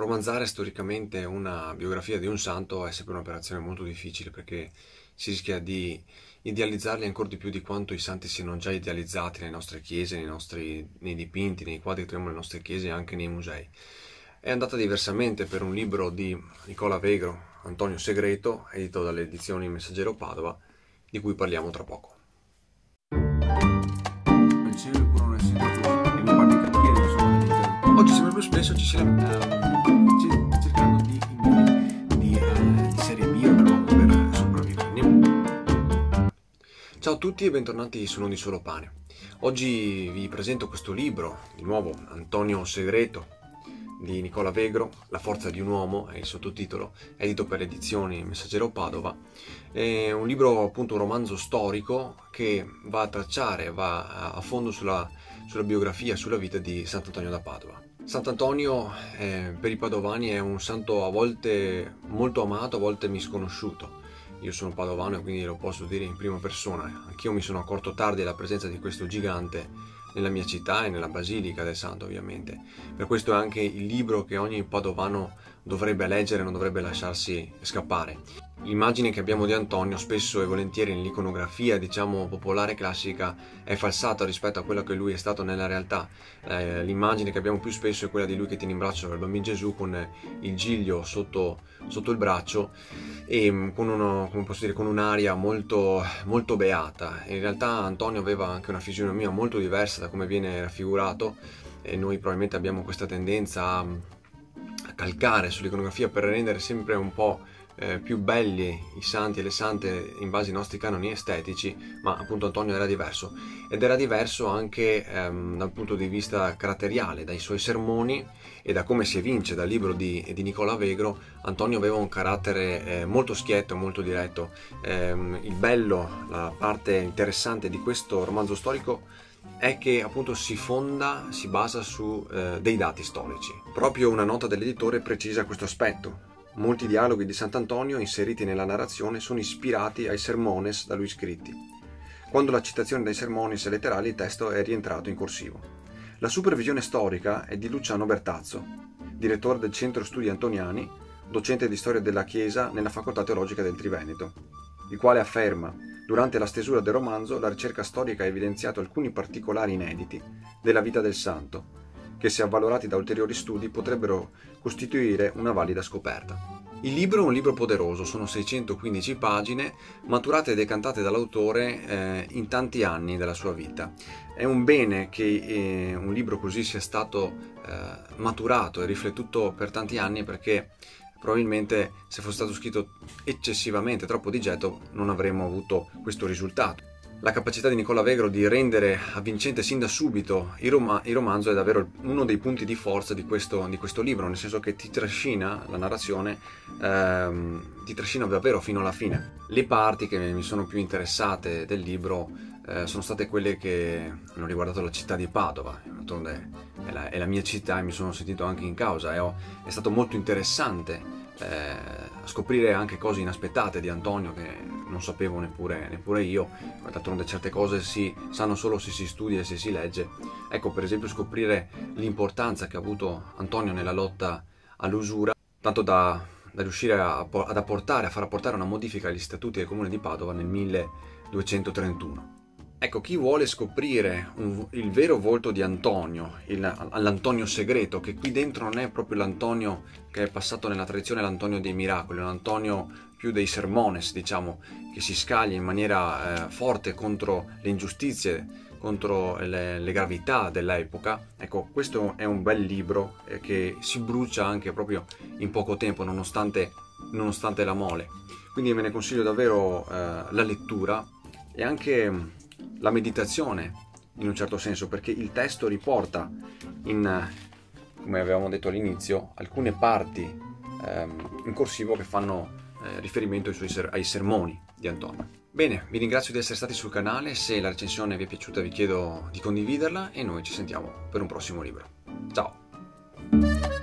romanzare storicamente una biografia di un santo è sempre un'operazione molto difficile perché si rischia di idealizzarli ancora di più di quanto i santi siano già idealizzati nelle nostre chiese, nei, nostri, nei dipinti, nei quadri che troviamo nelle nostre chiese e anche nei musei. È andata diversamente per un libro di Nicola Vegro, Antonio Segreto, edito dalle edizioni Messaggero Padova, di cui parliamo tra poco. Oggi sembra più spesso ci si lamenta cercando di, di, uh, di serie B o per sopravvivere. Ciao a tutti e bentornati su Non di Solo Pane. Oggi vi presento questo libro, di nuovo Antonio Segreto, di Nicola Vegro, La forza di un uomo è il sottotitolo, edito per edizioni Messaggero Padova. È un libro, appunto, un romanzo storico che va a tracciare, va a fondo sulla, sulla biografia, sulla vita di Sant'Antonio da Padova. Sant'Antonio eh, per i padovani è un santo a volte molto amato, a volte misconosciuto. Io sono padovano e quindi lo posso dire in prima persona. Anch'io mi sono accorto tardi della presenza di questo gigante nella mia città e nella basilica del santo ovviamente. Per questo è anche il libro che ogni padovano dovrebbe leggere, non dovrebbe lasciarsi scappare. L'immagine che abbiamo di Antonio spesso e volentieri nell'iconografia, diciamo, popolare classica è falsata rispetto a quello che lui è stato nella realtà. Eh, l'immagine che abbiamo più spesso è quella di lui che tiene in braccio il bambino Gesù con il giglio sotto, sotto il braccio e mm, con, uno, dire, con un'aria molto, molto beata. In realtà Antonio aveva anche una fisionomia molto diversa da come viene raffigurato e noi probabilmente abbiamo questa tendenza a, a calcare sull'iconografia per rendere sempre un po' eh, più belli i santi e le sante in base ai nostri canoni estetici, ma appunto Antonio era diverso ed era diverso anche ehm, dal punto di vista caratteriale, dai suoi sermoni e da come si evince dal libro di, di Nicola Vegro, Antonio aveva un carattere eh, molto schietto, molto diretto. Eh, il bello, la parte interessante di questo romanzo storico è che appunto si fonda, si basa su eh, dei dati storici. Proprio una nota dell'editore precisa questo aspetto. Molti dialoghi di Sant'Antonio inseriti nella narrazione sono ispirati ai sermones da lui scritti. Quando la citazione dai sermones è letterale il testo è rientrato in corsivo. La supervisione storica è di Luciano Bertazzo, direttore del Centro Studi Antoniani, docente di storia della Chiesa nella Facoltà Teologica del Triveneto, il quale afferma, durante la stesura del romanzo, la ricerca storica ha evidenziato alcuni particolari inediti della vita del santo, che se avvalorati da ulteriori studi potrebbero costituire una valida scoperta. Il libro è un libro poderoso, sono 615 pagine, maturate e decantate dall'autore eh, in tanti anni della sua vita. È un bene che eh, un libro così sia stato eh, maturato e riflettuto per tanti anni perché probabilmente se fosse stato scritto eccessivamente troppo di getto non avremmo avuto questo risultato la capacità di Nicola Vegro di rendere avvincente sin da subito il, rom- il romanzo è davvero uno dei punti di forza di questo, di questo, libro, nel senso che ti trascina la narrazione, ehm, ti trascina davvero fino alla fine. Le parti che mi sono più interessate del libro eh, sono state quelle che hanno riguardato la città di Padova, d'altronde è la, è la mia città e mi sono sentito anche in causa e ho, è stato molto interessante eh, scoprire anche cose inaspettate di Antonio che non sapevo neppure, neppure io, d'altronde certe cose si sanno solo se si studia e se si legge. Ecco per esempio scoprire l'importanza che ha avuto Antonio nella lotta all'usura, tanto da, da riuscire a, ad apportare, a far apportare una modifica agli statuti del comune di Padova nel 1231. Ecco, chi vuole scoprire un, il vero volto di Antonio, il, l'Antonio segreto, che qui dentro non è proprio l'Antonio che è passato nella tradizione, l'Antonio dei miracoli, l'Antonio più dei sermones, diciamo, che si scaglia in maniera eh, forte contro le ingiustizie, contro le, le, gravità dell'epoca. Ecco, questo è un bel libro eh, che si brucia anche proprio in poco tempo, nonostante, nonostante la mole. Quindi me ne consiglio davvero eh, la lettura e anche la meditazione in un certo senso, perché il testo riporta in, come avevamo detto all'inizio, alcune parti ehm, in corsivo che fanno eh, riferimento ai, ser- ai sermoni di Antonio. Bene, vi ringrazio di essere stati sul canale, se la recensione vi è piaciuta vi chiedo di condividerla e noi ci sentiamo per un prossimo libro. Ciao!